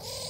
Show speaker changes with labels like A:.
A: Bye.